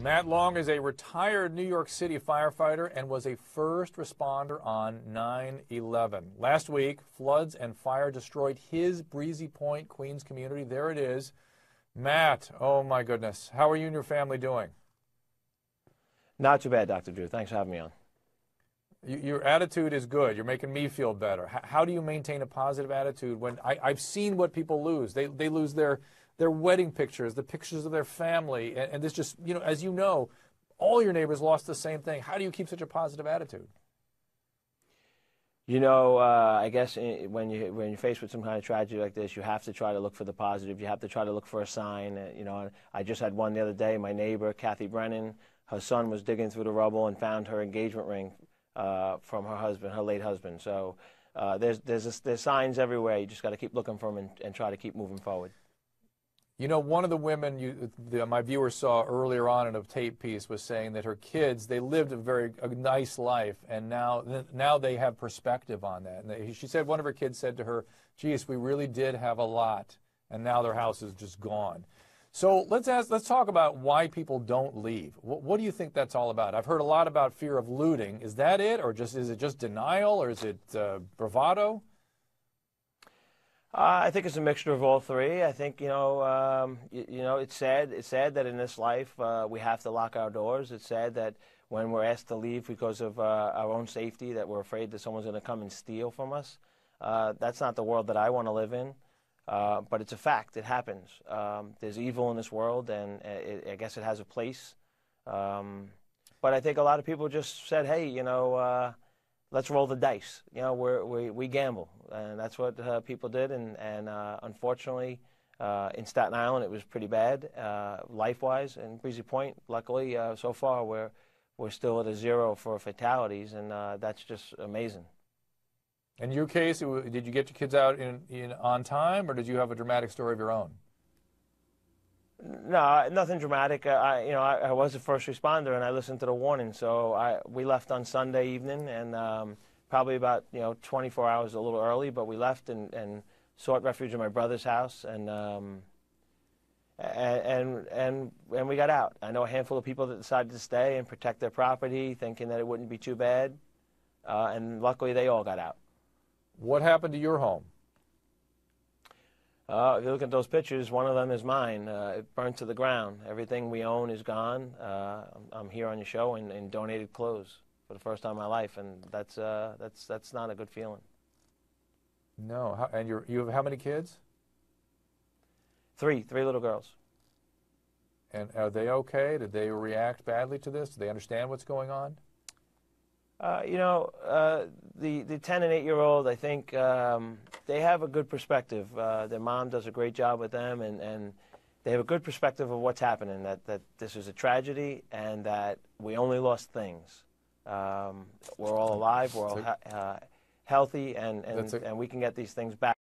Matt Long is a retired New York City firefighter and was a first responder on 9 11. Last week, floods and fire destroyed his Breezy Point, Queens community. There it is. Matt, oh my goodness. How are you and your family doing? Not too bad, Dr. Drew. Thanks for having me on. Your attitude is good. You're making me feel better. How do you maintain a positive attitude when I, have seen what people lose? They, they lose their their wedding pictures, the pictures of their family, and, and this just, you know, as you know, all your neighbors lost the same thing. How do you keep such a positive attitude? You know, uh, I guess eh, when you when you're faced with some kind of tragedy like this, you have to try to look for the positive. You have to try to look for a sign. Uh, you know, I just had one the other day. My neighbor, Kathy Brennan, her son was digging through the rubble and found her engagement ring uh, from her husband, her late husband. So uh, there's there's a, there's signs everywhere. You just got to keep looking for them and, and try to keep moving forward. You know, one of the women you, the, my viewers saw earlier on in a tape piece was saying that her kids they lived a very a nice life, and now now they have perspective on that. And they, she said one of her kids said to her, "Geez, we really did have a lot, and now their house is just gone." So let's ask, let's talk about why people don't leave. What, what, do you think that's all about? I've heard a lot about fear of looting. Is that it, or just is it just denial, or is it uh, bravado? Uh, I think it's a mixture of all three. I think you know, um, you, you, know, it's sad. It's sad that in this life uh, we have to lock our doors. It's sad that when we're asked to leave because of uh, our own safety, that we're afraid that someone's going to come and steal from us. Uh, that's not the world that I want to live in. Uh, but it's a fact. It happens. Um, there's evil in this world, and uh, it, I guess it has a place. Um, but I think a lot of people just said, "Hey, you know." Let's roll the dice. You know, we we gamble, and that's what uh, people did. And and uh, unfortunately, uh, in Staten Island, it was pretty bad uh, life-wise. And Breezy Point, luckily, uh, so far we're we're still at a zero for fatalities, and uh, that's just amazing. In your case, did you get your kids out in, in on time, or did you have a dramatic story of your own? No, nothing dramatic. I, you know, I, I, was a first responder and I listened to the warning. So I, we left on Sunday evening and um, probably about you know 24 hours a little early, but we left and, and sought refuge in my brother's house and, um, and and and we got out. I know a handful of people that decided to stay and protect their property, thinking that it wouldn't be too bad, uh, and luckily they all got out. What happened to your home? Uh, if you look at those pictures, one of them is mine. Uh, it burned to the ground. Everything we own is gone. Uh, I'm here on your show in, in, donated clothes for the first time in my life, and that's uh, that's that's not a good feeling. No, how, and you you have how many kids? Three, three little girls. And are they okay? Did they react badly to this? Do they understand what's going on? Uh, you know, uh, the the 10 and 8 year old, I think um, they have a good perspective. Uh, their mom does a great job with them, and, and they have a good perspective of what's happening. That that this is a tragedy, and that we only lost things. Um, we're all alive. We're all uh, healthy, and and, and we can get these things back.